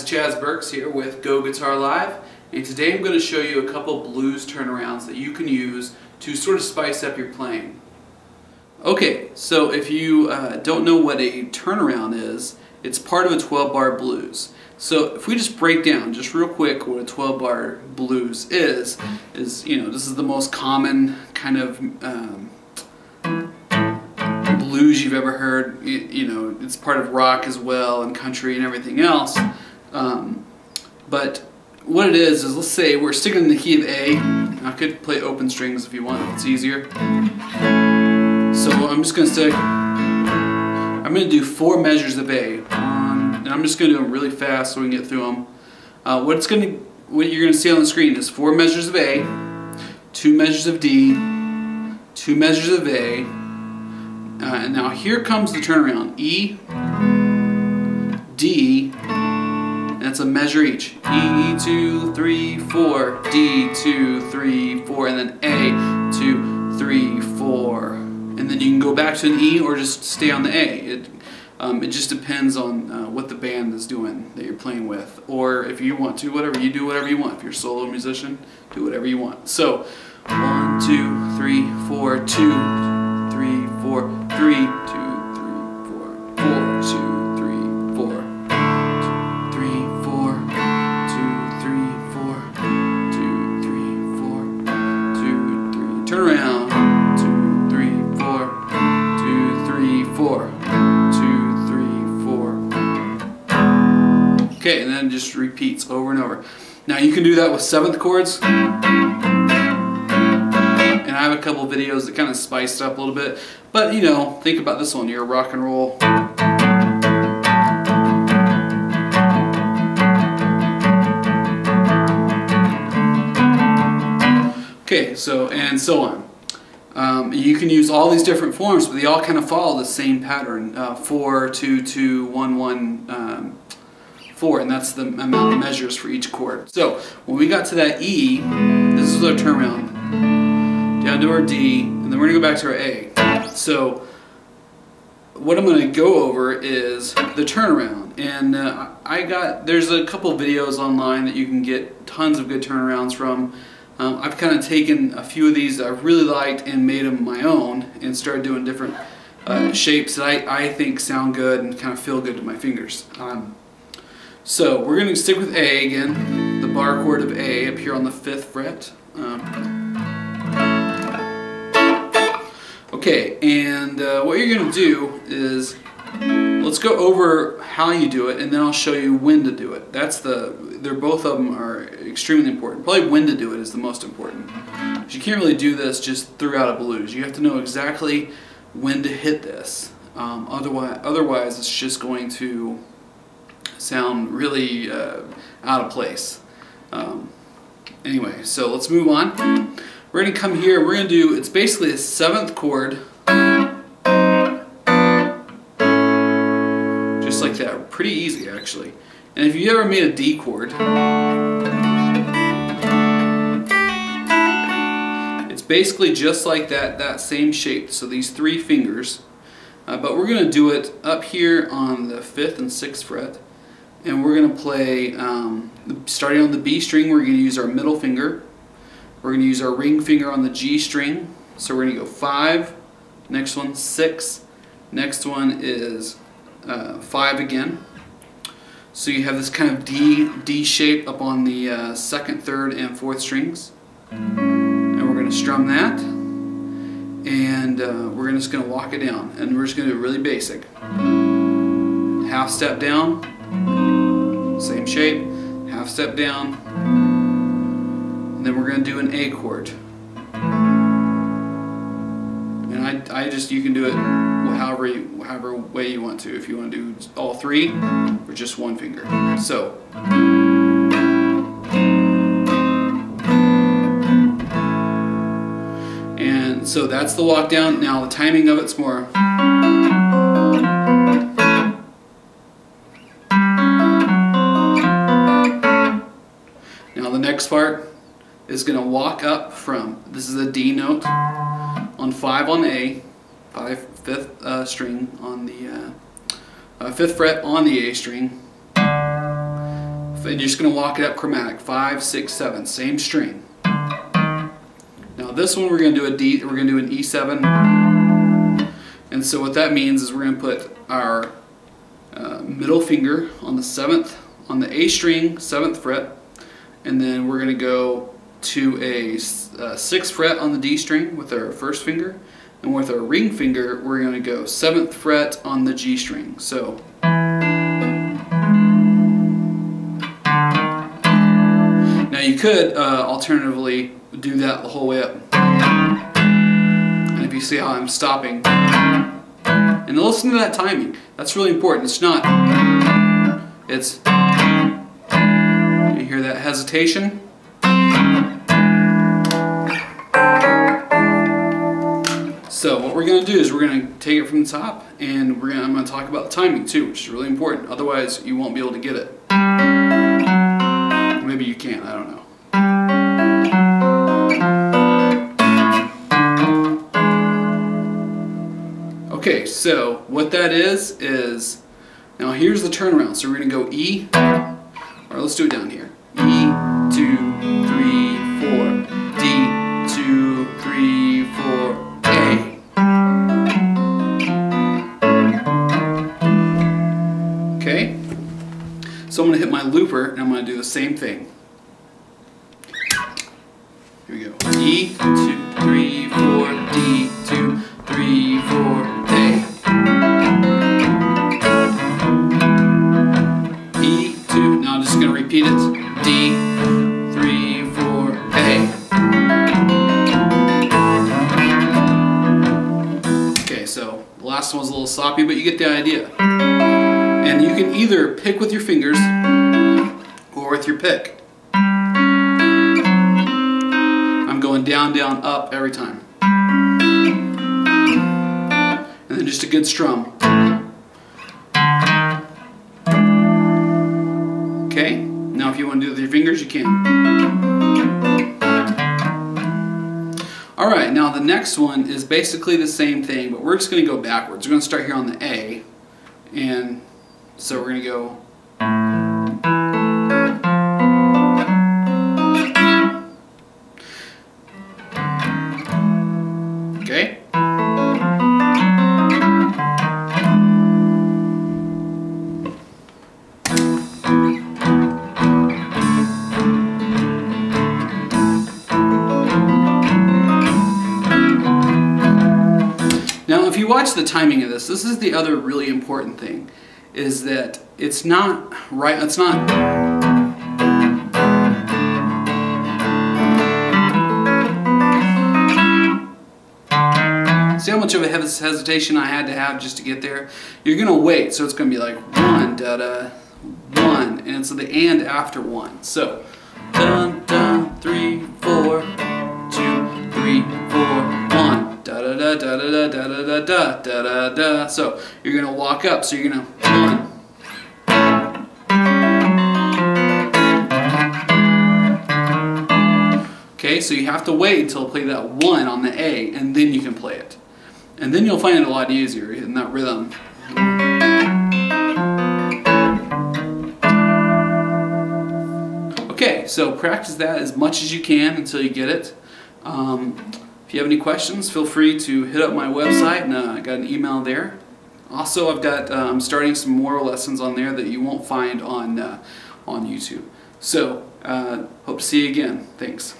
Chaz Burks here with Go Guitar Live and today I'm going to show you a couple blues turnarounds that you can use to sort of spice up your playing. Okay, so if you uh, don't know what a turnaround is, it's part of a 12 bar blues. So if we just break down just real quick what a 12 bar blues is, is you know this is the most common kind of um, blues you've ever heard. You, know, it's part of rock as well and country and everything else. Um, but what it is is let's say we're sticking in the key of A. I could play open strings if you want. It's easier. So I'm just going to stick. I'm going to do four measures of A. Um, and I'm just going to do them really fast so we can get through them. Uh, what it's to, what you're going to see on the screen is four measures of A, two measures of D, two measures of A, uh, and now here comes the turnaround. E, D, and it's a measure each. E, two, three, four, D, two, three, four, and then A, two, three, four. And then you can go back to an E or just stay on the A. It, um, it just depends on uh, what the band is doing that you're playing with. Or if you want to, whatever, you do whatever you want. If you're a solo musician, do whatever you want. So, one, two, three, four, two, three, four, three, two, Okay, and then it just repeats over and over. Now you can do that with seventh chords and I have a couple videos that kind of spiced up a little bit. But you know, think about this one. You're rock and roll. Okay, so and so on. Um, you can use all these different forms, but they all kind of follow the same pattern: uh, four, two, two, one, one, um, four, and that's the amount of measures for each chord. So when we got to that E, this is our turnaround down to our D, and then we're to go back to our A. So what I'm to go over is the turnaround. And uh, I got, there's a couple videos online that you can get tons of good turnarounds from. Um, I've kind of taken a few of these that I really liked and made them my own and started doing different uh, shapes that I, I think sound good and kind of feel good to my fingers. Um, so we're going to stick with A again, the bar chord of A up here on the 5th fret. Um, Okay, and uh, what you're going to do is, let's go over how you do it, and then I'll show you when to do it. That's the, they're both of them are extremely important. Probably when to do it is the most important. You can't really do this just throughout a blues. You have to know exactly when to hit this. Um, otherwise, otherwise, it's just going to sound really uh, out of place. Um, anyway, so let's move on. We're going to come here, we're going to do, it's basically a seventh chord. Just like that, pretty easy actually. And if you ever made a D chord, it's basically just like that, that same shape. So these three fingers, uh, but we're going to do it up here on the 5th and 6th fret. And we're going to play, um, starting on the B string, we're going to use our middle finger. We're going to use our ring finger on the G string. So we're going to go 5, next one 6, next one is uh, 5 again. So you have this kind of D, D shape up on the uh, 2nd, 3rd, and 4th strings. And we're going to strum that. And uh, we're just going to walk it down. And we're just going to do really basic. Half step down, same shape, half step down, and then we're going to do an A chord. And I, I just, you can do it however, you, however way you want to. If you want to do all three or just one finger. So. And so that's the walk down. Now the timing of it's more. Next part is going to walk up from, this is a D note, on 5 on A, 5, 5th uh, string on the uh, uh, 5th fret on the A string, and you're just going to walk it up chromatic. Five, six, seven, same string. Now this one we're going to do a D. We're going to do an E7. And so what that means is we're going to put our uh, middle finger on the seventh, on the A string, seventh fret, and then we're going to go to a uh, sixth fret on the D string with our first finger, and with our ring finger, we're going to go seventh fret on the G string. So. Now you could uh, alternatively do that the whole way up. And if you see how I'm stopping, and listen to that timing. That's really important. It's not, it's, hear that hesitation? So what we're going to do is we're going to take it from the top and we're to, I'm going to talk about the timing too, which is really important. Otherwise you won't be able to get it. Maybe you can, I don't know. Okay, so what that is, is, now here's the turnaround. So we're going to go E, or let's do it down here. Okay, so I'm to hit my looper and I'm to do the same thing. Here we go. E, two, three, four, D, two, three, four, A. E, two, now I'm just to repeat it. D, three, four, A. Okay, so the last one was a little sloppy, but you get the idea. Either pick with your fingers or with your pick. I'm going down, down, up every time. And then just a good strum. Okay, now if you want to do it with your fingers, you can. Alright, now the next one is basically the same thing, but we're just going to go backwards. We're going to start here on the A, and so we're going to go Okay? Now, if you watch the timing of this, this is the other really important thing, is that it's not right, it's not See how much of a hes- hesitation I had to have just to get there? You're gonna wait, so it's gonna be like one, da da, one, and so the and after one. So, dun dun, three, da da da da da da da da da. So you're gonna walk up. So you're gonna one. Okay, so you have to wait until play that one on the A, and then you can play it. And then you'll find it a lot easier in that rhythm. Okay, so practice that as much as you can until you get it. Um, if you have any questions, feel free to hit up my website, and uh, I got an email there. Also, I've got uh, I'm starting some more lessons on there that you won't find on uh, on YouTube. So, uh, hope to see you again. Thanks.